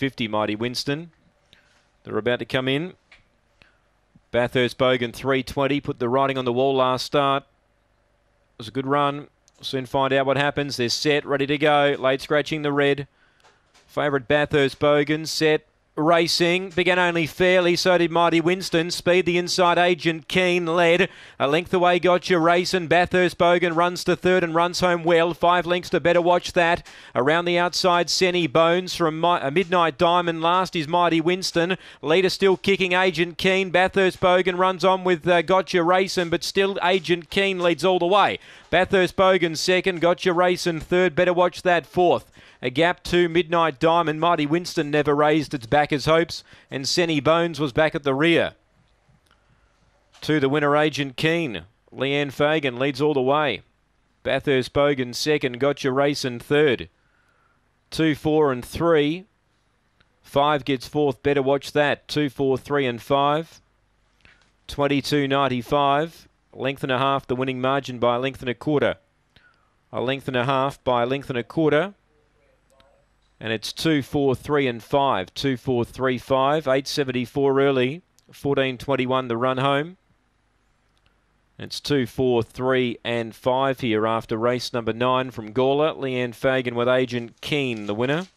50, Mighty Winston. They're about to come in. Bathurst Bogan 320, put the writing on the wall last start. It was a good run. Soon find out what happens. They're set, ready to go. Late scratching the red. Favourite Bathurst Bogan set, racing. Began only fairly, so did Mighty Winston. Speed the inside agent Keen led. A length away got your race and Bathurst Bogan runs to third and runs home well. Five lengths to better watch that. Around the outside, Senny Bones from a Midnight Diamond. Last is Mighty Winston. Leader still kicking Agent Keen. Bathurst Bogan runs on with uh, Gotcha Racing, but still Agent Keen leads all the way. Bathurst Bogan second, Gotcha Racing third. Better watch that fourth. A gap to Midnight Diamond. Mighty Winston never raised its backers' hopes, and Senny Bones was back at the rear. To the winner, Agent Keen. Leanne Fagan leads all the way. Bathurst Bogan second. Gotcha Racing third. Two, four, and three. Five gets fourth. Better watch that. Two, four, three, and five. 22.95. Length and a half. The winning margin by a length and a quarter. A length and a half by a length and a quarter. And it's 2, 4, 3 and 5. 2, 4, 3, 5. 874 early. 1421 the run home. It's 2, 4, 3 and 5 here after race number 9 from Gawler. Leanne Fagan with Agent Keen, the winner.